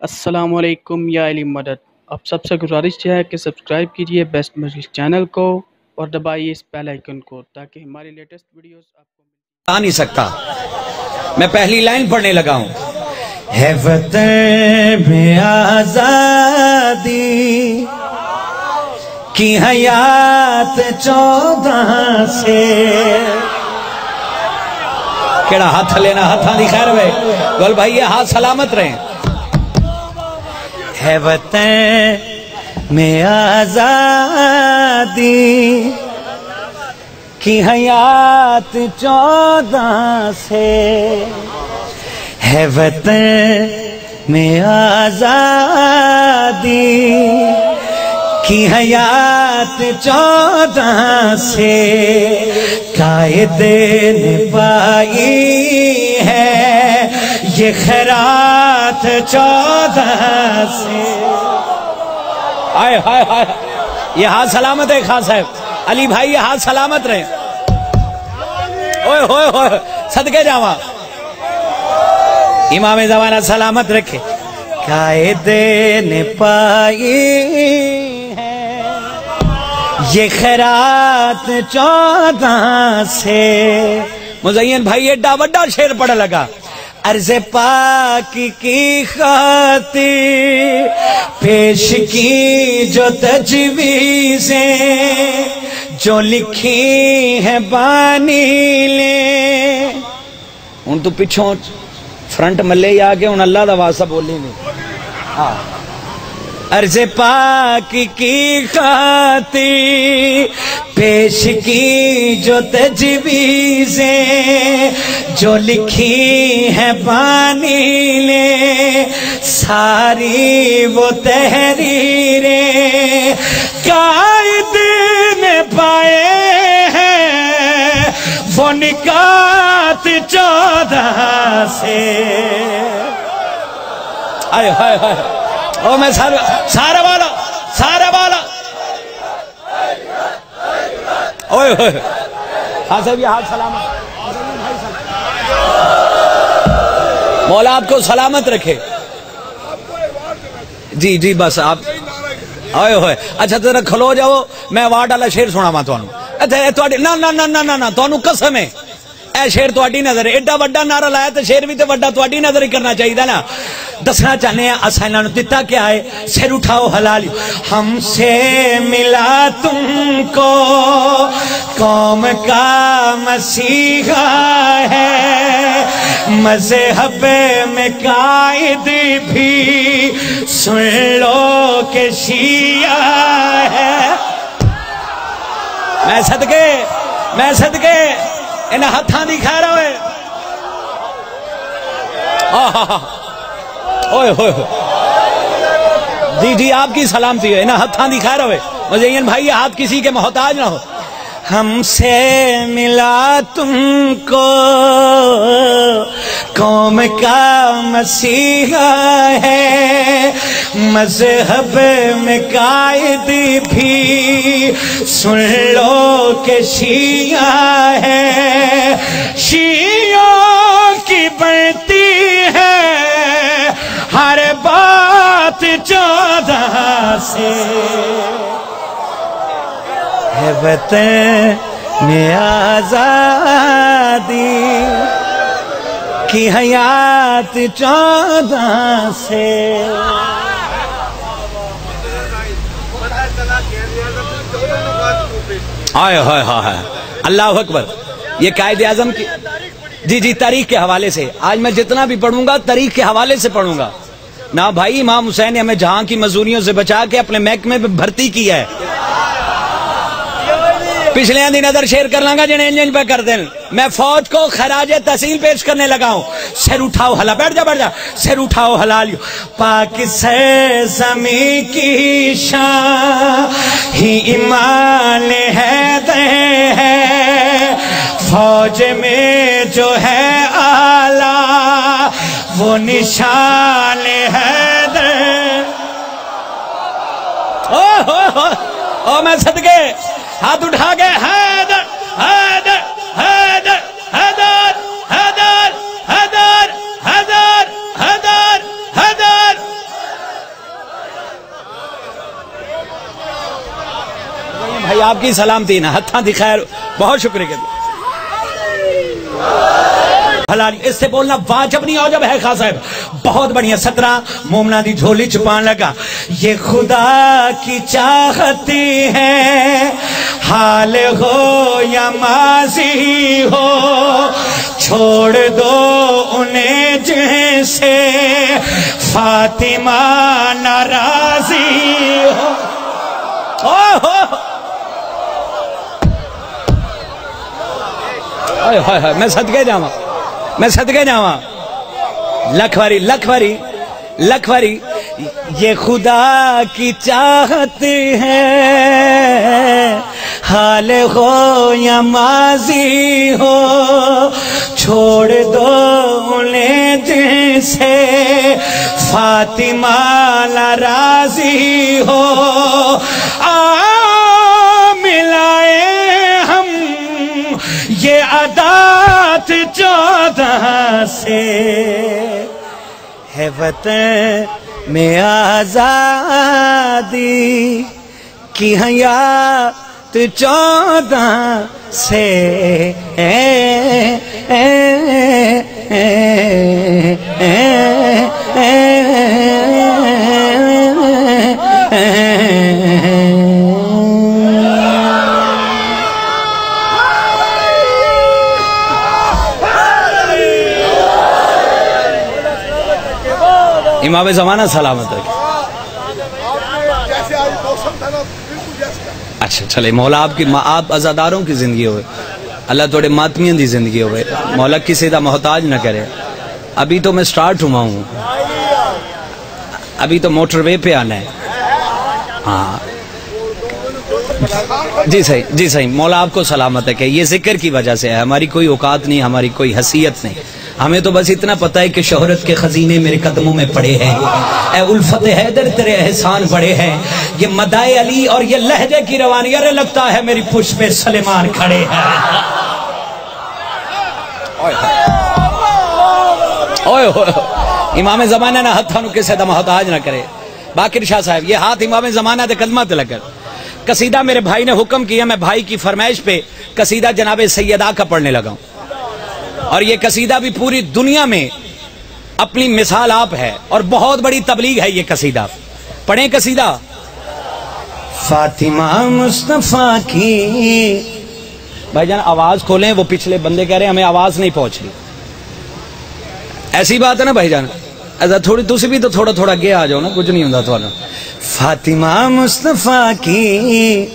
السلام علیکم یا علی مدد۔ آپ سب سے گزارش ہے کہ سبسکرائب کیجیے بیسٹ مجلس چینل کو اور دبائیے اس بیل آئیکن کو تاکہ ہماری لیٹسٹ ویڈیوز آپ کو آ نہیں سکتا۔ میں پہلی لائن پڑھنے لگا ہوں۔ ہے وطن میں آزادی کی حیات چودہ سے۔ کیڑا ہاتھ لینا ہاتھاں دی خیر وے گول بھائی یہ ہاتھ سلامت رہیں۔ ہے وطن میں آزادی کی حیات چودہ سے ہے وطن میں آزادی کی حیات چودہ سے قائد نے پائی یہ خیرات چودہ سے۔ آئے ہائے ہائے یہ ہاتھ سلامت ہے خاص صاحب۔ علی بھائی، یہ ہاتھ سلامت رہیں اوئے ہوئے ہوئے صدقے جاواں۔ امام زمانہ سلامت رکھے۔ قائد نے پائی ہے۔ یہ خیرات چودہ سے۔ مزین بھائی، ایڈا وڈا شیر پڑھ لگا۔ عرض پاک کی خاطر پیش کی جو تجویزیں جو لکھی ہیں بانی لے۔ ہوں تو پچھوں فرنٹ ملے ہی آگے ہوں، اللہ دا واسطہ بولیں گے۔ ہاں۔ عرض پاک کی خاطر، پیش کی جو تجویزیں، جو لکھی ہیں پانی لے، ساری وہ تحریریں قائد نے پائے ہیں، وہ نکات چودہ سے۔ آئے ہائے ہائے او میں سارا سارا والا سارا والا اوئے ہوئے ہاں صاحب، یہ ہاتھ سلامت مولا آپ کو سلامت رکھے۔ جی جی بس آپ آئے ہوئے۔ اچھا ذرا کھلو جاؤ، میں وارڈ والا شیر سنا ماں تانوں اچھا اے تواڈی نا نا نا نا نا تانوں قسم ہے۔ اے شیر تواڈی نظر، ایڈا وڈا نعرہ لایا تے شیر بھی تے وڈا تواڈی نظر ہی کرنا چاہیے نا۔ دسنا چاہنے ہیں اسا انہاں نو دتا کیا ہے؟ سر اٹھاؤ حلال۔ ہم سے ملا تم کو، قوم کا مسیحا ہے۔ مذہب میں قائد بھی سن لو کہ شیعہ ہے۔ میں صدقے میں صدقے۔ انہاں ہتھاں دی خیر ہوئے۔ اوئے، ہوئے ہوئے۔ جی جی آپ کی سلامتی ہے انہاں ہتھاں دی خیر ہوئے۔ مجھے بھائی ہاتھ کسی کے محتاج نہ ہو۔ ہم سے ملا تم کو۔ قوم کا مسیحا ہے۔ مذہب میں قائد بھی۔ سن لو کہ شیعہ ہے۔ شیعوں کی بڑھتی ہے۔ ہر بات چودہ سے۔ ہے وطن میں آزادی کی حیات چودہ سے آئے ہائے ہائے۔ اللہ اکبر۔ یہ قائد اعظم کی جی جی تاریخ کے حوالے سے۔ آج میں جتنا بھی پڑھوں گا، تاریخ کے حوالے سے پڑھوں گا۔ نہ بھائی، امام حسین نے ہمیں جہاں کی مزدوریوں سے بچا کے اپنے محکمے پہ بھرتی کی ہے۔ پچھلے دی نظر شیئر کر لوں گا جنہیں انجن پہ کر دیں میں فوج کو خراج تحصیل پیش کرنے لگا ہوں۔ سر اٹھاؤ حلا بیٹھ جا بیٹھ جا۔ سر اٹھاؤ حلالیو پاک سے زمین کی شان ہی ایمان ہے، دے ہے۔ فوج میں جو ہے آلہ وہ نشان ہے، دے۔ او ہو ہو او میں صدقے۔ ہاتھ اٹھا گئے حیدر حیدر حیدر حیدر حیدر حیدر حیدر حیدر حیدر۔ بھائی، آپ کی سلامتی نا ہتھا دی خیر۔ بہت شکریہ۔ حلالی اس سے بولنا واجب نہیں آجب ہے خاص صاحب۔ بہت بڑھیا، سترہ۔ مومنہ دی جھولی چھپان لگا۔ یہ خدا کی چاہتی ہے حال ہو یا ماضی ہو، چھوڑ دو انہیں جیسے فاطمہ ناراضی ہو۔ اوہ اوہ۔ اوہ میں صدقے جاواں، میں صدقے جاواں۔ لکھ واری لکھ واری لکھ واری یہ خدا کی چاہت ہے۔ حال ہو یا ماضی ہو، چھوڑ دو انہیں جیسے فاطمہ راضی ہو۔ آ ملائے ہم یہ عدات چودہ سے۔ ہے وطن میں آزادی کی حیات چودہ سے امام زمانہ سلامت ہے جیسے آج موسم تھا نا بالکل جیسے اچھا چلے، مولا آپ کی آپ ازاداروں کی زندگی ہوئے، اللہ توڑے ماتمیاں دی زندگی ہوئے، مولا کسی دا محتاج نہ کرے۔ ابھی تو میں سٹارٹ ہوا ہوں۔ ابھی تو موٹر وے پہ آنا ہے۔ ہاں۔ جی صحیح جی صحیح، مولا آپ کو سلامت ہے کہ یہ ذکر کی وجہ سے ہے، ہماری کوئی اوقات نہیں، ہماری کوئی حیثیت نہیں۔ ہمیں تو بس اتنا پتہ ہے کہ شہرت کے خزینے میرے قدموں میں پڑے ہیں۔ اے الفت حیدر تیرے احسان بڑے ہیں۔ یہ مدائے علی اور یہ لہجے کی روانی ارے لگتا ہے میری پشت پہ سلیمان کھڑے ہیں۔ اوئے ہوئے امام زمانہ نہ ہتھا نو کسے دا محتاج نہ کرے۔ باقر شاہ صاحب یہ ہاتھ امام زمانہ دے قدمہ تے لگر قصیدہ میرے بھائی نے حکم کیا میں بھائی کی فرمائش پہ قصیدہ جناب سیدہ کا پڑھنے لگا ہوں۔ اور یہ قصیدہ بھی پوری دنیا میں اپنی مثال آپ ہے اور بہت بڑی تبلیغ ہے یہ قصیدہ۔ پڑھیں قصیدہ۔ فاطمہ مصطفیٰ کی۔ بھائی جان، آواز کھولیں، وہ پچھلے بندے کہہ رہے ہیں، ہمیں آواز نہیں پہنچ رہی۔ ایسی بات ہے نا بھائی جان؟ ایسا تھوڑی، تسی بھی تو تھوڑا تھوڑا گے آ جاؤ نا، کچھ نہیں ہوں تھوڑا۔ فاطمہ مصطفیٰ کی۔